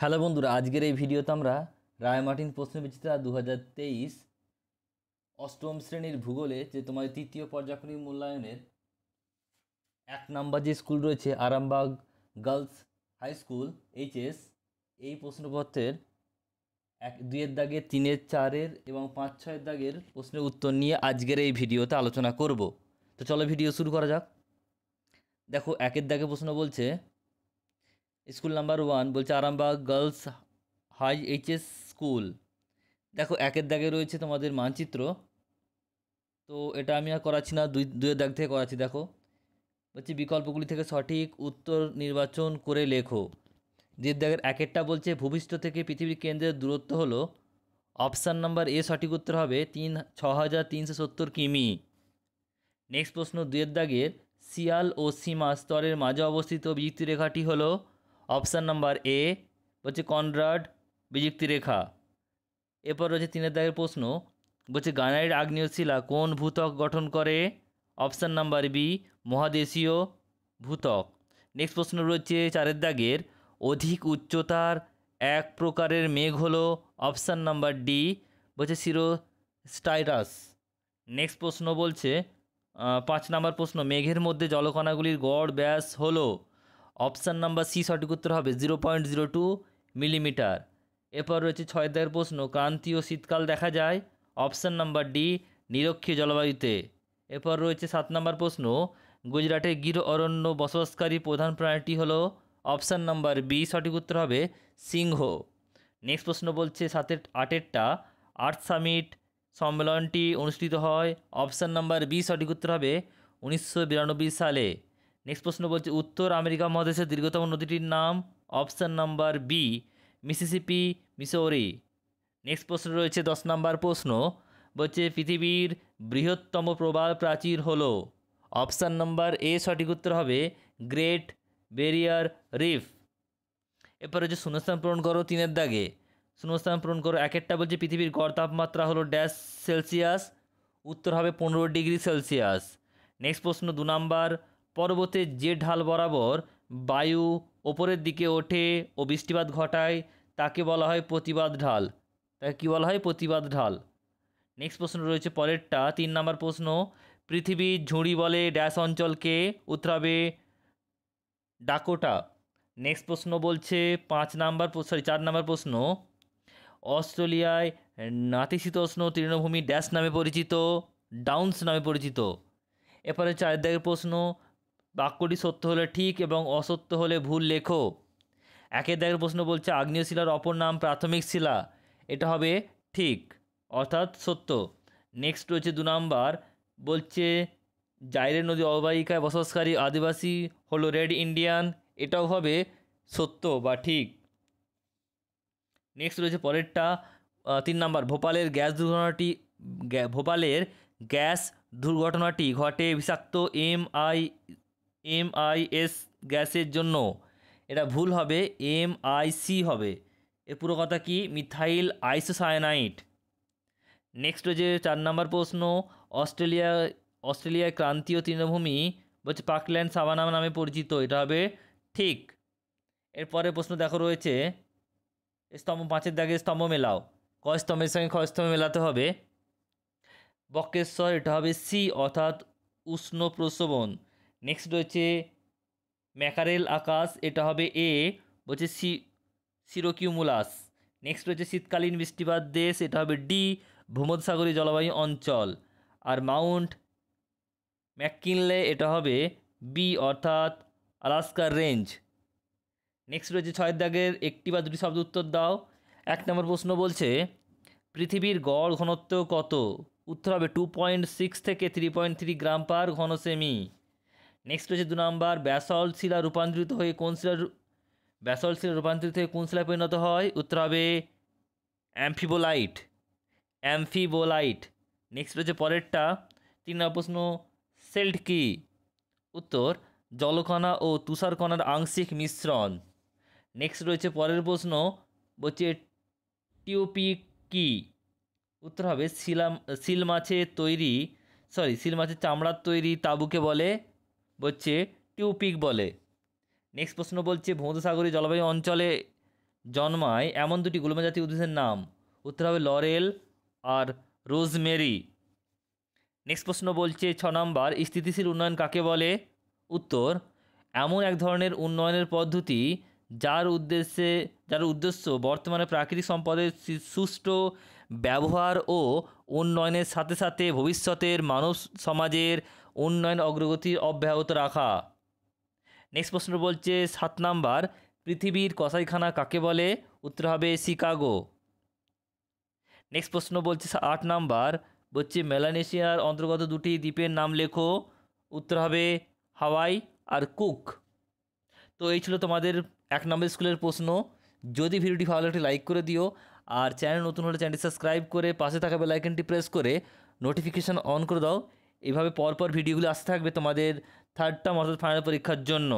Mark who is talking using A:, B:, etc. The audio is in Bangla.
A: হ্যালো বন্ধুরা, আজকের এই ভিডিওতে আমরা রায়মার্টিন প্রশ্নবিচিত্রা দু হাজার তেইশ অষ্টম শ্রেণির ভূগোলে যে তোমার তৃতীয় পর্যায়ক্রমিক মূল্যায়নের এক নাম্বার যে স্কুল রয়েছে, Arambagh girls high school HS এই প্রশ্নপত্রের এক, দুইয়ের দাগের তিনের চারের এবং পাঁচ ছয়ের দাগের প্রশ্নের উত্তর নিয়ে আজকের এই ভিডিওতে আলোচনা করব। তো চলো ভিডিও শুরু করা যাক। দেখো, একের দাগে প্রশ্ন বলছে স্কুল নাম্বার ওয়ান বলছে Arambagh girls high HS school. দেখো, একের দাগে রয়েছে তোমাদের মানচিত্র। তো এটা আমি আর করাচ্ছি না, দুই দুয়ের দাগ থেকে করাচ্ছি, দেখো। বলছি, বিকল্পগুলি থেকে সঠিক উত্তর নির্বাচন করে লেখো। দুয়ের দাগের একেরটা বলছে, ভূপৃষ্ঠ থেকে পৃথিবীর কেন্দ্রের দূরত্ব হলো। অপশান নাম্বার এ সঠিক উত্তর হবে, তিন, ছ হাজার তিনশো সত্তর কিমি। নেক্সট প্রশ্ন দুয়ের দাগের শিয়াল ও সীমা স্তরের মাঝে অবস্থিত বিযুক্তি রেখাটি হলো অপশান নাম্বার এ বলছে কনরাড বিযুক্তি রেখা এরপর রয়েছে তিনের দাগের প্রশ্ন, বলছে গানাইট আগ্নেয় শিলা কোন ভূতক গঠন করে? অপশান নাম্বার বি, মহাদেশীয় ভূতক নেক্সট প্রশ্ন রয়েছে চারের দাগের, অধিক উচ্চতার এক প্রকারের মেঘ হলো অপশান নাম্বার ডি, বলছে সিরো স্টাইরাস নেক্সট প্রশ্ন বলছে পাঁচ নাম্বার প্রশ্ন, মেঘের মধ্যে জলকণাগুলির গড় ব্যাস হলো অপশান নাম্বার সি সঠিক উত্তর হবে zero point zero two millimetre. এরপর রয়েছে ছয় দাগের প্রশ্ন, ক্রান্তীয় শীতকাল দেখা যায়? অপশান নাম্বার ডি, নিরক্ষীয় জলবায়ুতে। এরপর রয়েছে সাত নম্বর প্রশ্ন, গুজরাটের গির অরণ্য বসবাসকারী প্রধান প্রাণীটি হলো? অপশান নাম্বার বি সঠিক উত্তর হবে সিংহ। নেক্সট প্রশ্ন বলছে সাতের, আটেরটা আর্থ সামিট সম্মেলনটি অনুষ্ঠিত হয়? অপশান নাম্বার বি সঠিক উত্তর হবে উনিশশো বিরানব্বই সালে। নেক্সট প্রশ্ন বলছে, উত্তর আমেরিকা মহাদেশের দীর্ঘতম নদীটির নাম option number B, Mississippi, Missouri. Next প্রশ্ন রয়েছে, দশ নম্বর প্রশ্ন বলছে, পৃথিবীর বৃহত্তম প্রবাল প্রাচীর হলো। অপশান নাম্বার এ সঠিক উত্তর হবে, গ্রেট বেরিয়ার রিফ। এরপর হচ্ছে, শূন্যস্থান পূরণ করো তিনের দাগে। শূন্যস্থান পূরণ করো এক একটা বলছে, পৃথিবীর গড় তাপমাত্রা হলো ড্যাশ সেলসিয়াস, উত্তর হবে পনেরো ডিগ্রি সেলসিয়াস। নেক্সট প্রশ্ন দু নাম্বার পর্বতের যে ঢাল বরাবর বায়ু ওপরের দিকে ওঠে ও বৃষ্টিপাত ঘটায়, তাকে বলা হয় প্রতিবাদ ঢাল। তাকে কী বলা হয়? প্রতিবাদ ঢাল। নেক্সট প্রশ্ন রয়েছে পরেরটা। তিন নম্বর প্রশ্ন পৃথিবীর ঝুড়ি বলে ড্যাশ অঞ্চলকে উত্তর হবে ডাকোটা। নেক্সট প্রশ্ন বলছে, পাঁচ নাম্বার সরি চার নাম্বার প্রশ্ন, অস্ট্রেলিয়ায় নাতিশীতোষ্ণ তৃণভূমি ড্যাশ নামে পরিচিত, ডাউন্স নামে পরিচিত। এরপরে চার দাগের প্রশ্ন বাক্যটি সত্য হলে ঠিক এবং অসত্য হলে ভুল লেখো। একের দাগের প্রশ্ন বলছে, আগ্নেয় শিলার অপর নাম প্রাথমিক শিলা, এটা হবে ঠিক, অর্থাৎ সত্য। নেক্সট রয়েছে দু নাম্বার, বলছে জাইরে নদী অববাহিকায় বসবাসকারী আদিবাসী হলো রেড ইন্ডিয়ান, এটাও হবে সত্য বা ঠিক। নেক্সট রয়েছে পরেরটা তিন নাম্বার, ভোপালের গ্যাস দুর্ঘটনাটি ভোপালের গ্যাস দুর্ঘটনাটি ঘটে, বিষাক্ত, এম আই এম আই গ্যাসের জন্য। এটা ভুল হবে, এম আই সি হবে। এর পুরো কথা কি? মিথাইল আইসোসায়ানাইট নেক্সট রয়েছে চার নম্বর প্রশ্ন, অস্ট্রেলিয়া, অস্ট্রেলিয়ায় ক্রান্তীয় তৃণভূমি বলছে পাকল্যান্ড সাভানা নামে পরিচিত, এটা হবে ঠিক। এরপরে প্রশ্ন দেখো রয়েছে, স্তম্ভ পাঁচের দাগে স্তম্ভ মেলাও। ক স্তম্ভের সঙ্গে খ স্তম্ভ মেলাতে হবে? বক্রেশ্বর, এটা হবে সি, অর্থাৎ উষ্ণ প্রসবন নেক্সট রয়েছে ম্যাকারেল আকাশ, এটা হবে এ বলছে সি, সিরোকিউমুলাস। নেক্সট রয়েছে শীতকালীন বৃষ্টিপাত দেশ, এটা হবে ডি ভূমধ্যসাগরীয় জলবায়ু অঞ্চল। আর মাউন্ট ম্যাককিনলে এটা হবে বি অর্থাৎ আলাস্কার রেঞ্জ। নেক্সট রয়েছে ছয়ের দাগের একটি বা দুটি শব্দ উত্তর দাও। এক নম্বর প্রশ্ন বলছে, পৃথিবীর গড় ঘনত্ব কত? উত্তর হবে টু পয়েন্ট সিক্স থেকে three point three gram per ঘন সেমি নেক্সট রয়েছে দু নম্বর, ব্যাসল শিলা রূপান্তরিত হয়ে কোন শিলা ব্যাসল শিলা রূপান্তরিত হয়ে কোন শিলায় পরিণত হয়? উত্তর হবে অ্যাম্ফিবোলাইট। অ্যাম্ফিবোলাইট। নেক্সট রয়েছে পরেরটা, তিন নম্বর প্রশ্ন, সেল্ট কি? উত্তর, জলকণা ও তুষারকণার আংশিক মিশ্রণ। নেক্সট রয়েছে পরের প্রশ্ন, বলছে টিওপি কি? উত্তর হবে শিলা শিল মাছের তৈরি সরি শিল মাছের চামড়ার তৈরি তাঁবুকে বলে বলছে টিউপিক বলে। নেক্সট প্রশ্ন বলছে ভূমধ্যসাগরীয় জলবায়ু অঞ্চলে জন্মায় এমন দুটি গুল্ম জাতীয় উদ্ভিদের নাম। উত্তর হবে লরেল আর রোজমেরি। নেক্সট প্রশ্ন বলছে, ছ নম্বর, স্থিতিশীল উন্নয়ন কাকে বলে? উত্তর, এমন এক ধরনের উন্নয়নের পদ্ধতি যার উদ্দেশ্যে, যার উদ্দেশ্য বর্তমানে প্রাকৃতিক সম্পদের সুষ্ঠু ব্যবহার ও উন্নয়নের সাথে সাথে ভবিষ্যতের মানব সমাজের উন্নয়ন অগ্রগতি অব্যাহত রাখা। নেক্সট প্রশ্ন বলছে, সাত নাম্বার, পৃথিবীর কসাইখানা কাকে বলে? উত্তর হবে শিকাগো। নেক্সট প্রশ্ন বলছে আট নাম্বার, বলছে মেলানেশিয়ার অন্তর্গত দুটি দ্বীপের নাম লেখো। উত্তর হবে হাওয়াই আর কুক। তো এই ছিল তোমাদের এক নম্বর স্কুলের প্রশ্ন। যদি ভিডিওটি ভালো লাগলে লাইক করে দিও। আর চ্যানেল নতুন হলে চ্যানেলটি সাবস্ক্রাইব করে পাশে থাকা বেল আইকনটি প্রেস করে নোটিফিকেশান অন করে দাও। এভাবে পরপর ভিডিওগুলো আসতে থাকবে তোমাদের থার্ড টার্ম অর্থাৎ ফাইনাল পরীক্ষার জন্য।